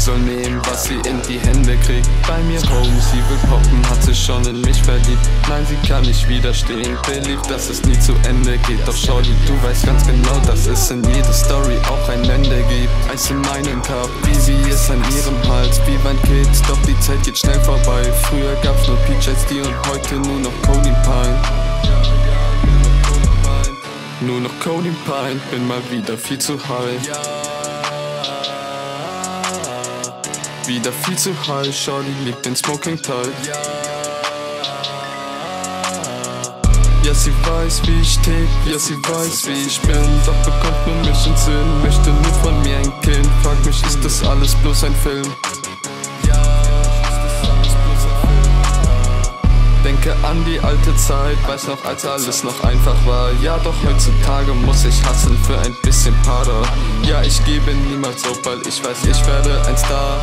soll nehmen, was sie in die Hände kriegt. Bei mir home, sie will poppen, hat sich schon in mich verliebt. Nein, sie kann nicht widerstehen, beliebt, dass es nie zu Ende geht. Doch Shorty, du weißt ganz genau, dass es in jeder Story auch ein Ende gibt. Eis in meinem Cup, Bibi ist an ihrem Hals, wie mein Kids, doch die Zeit geht schnell vorbei. Früher gab's nur PJD und heute nur noch Cody Pine. Nur noch Cody Pine, bin mal wieder viel zu high. Wieder viel zu high, Shorty liebt den Smoking Teil. Ja, sie weiß, wie ich tick, ja, sie weiß, wie ich bin. Doch bekommt nur mich in Sinn, möchte nur von mir ein Kind. Frag mich, ist das alles bloß ein Film? Denke an die alte Zeit, weiß noch, als alles noch einfach war. Ja, doch heutzutage muss ich hassen für ein bisschen Pader. Ich gebe niemals auf, weil ich weiß, ich werde ein Star.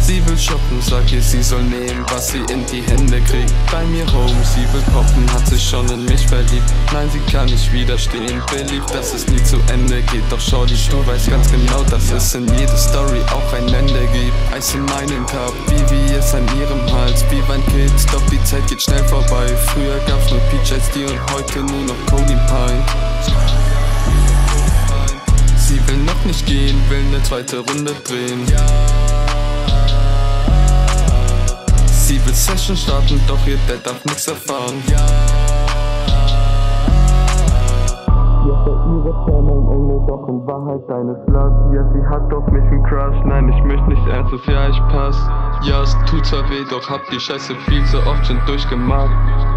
Sie will shoppen, sag ihr, sie soll nehmen, was sie in die Hände kriegt. Bei mir home, sie will poppen, hat sich schon in mich verliebt. Nein, sie kann nicht widerstehen, beliebt, dass es nie zu Ende geht. Doch schau dich, du weißt ganz genau, dass es in jeder Story auch ein Ende gibt. Eis in meinem Cup, Vivi ist an ihrem Hals, wie mein Kids, doch die Zeit geht schnell vorbei. Früher gab's nur PJD und heute nur noch Cody Pine. Nicht gehen, will ne zweite Runde drehen. Sie will Session starten, doch ihr Dad darf nix erfahren. Ja, für ihre Fan Engel, doch in Wahrheit deine Slut. Ja, sie hat auf mich einen Crush, nein, ich möchte nicht ernstes, ja, ich pass. Ja, es tut zwar weh, doch hab die Scheiße viel zu oft schon durchgemacht.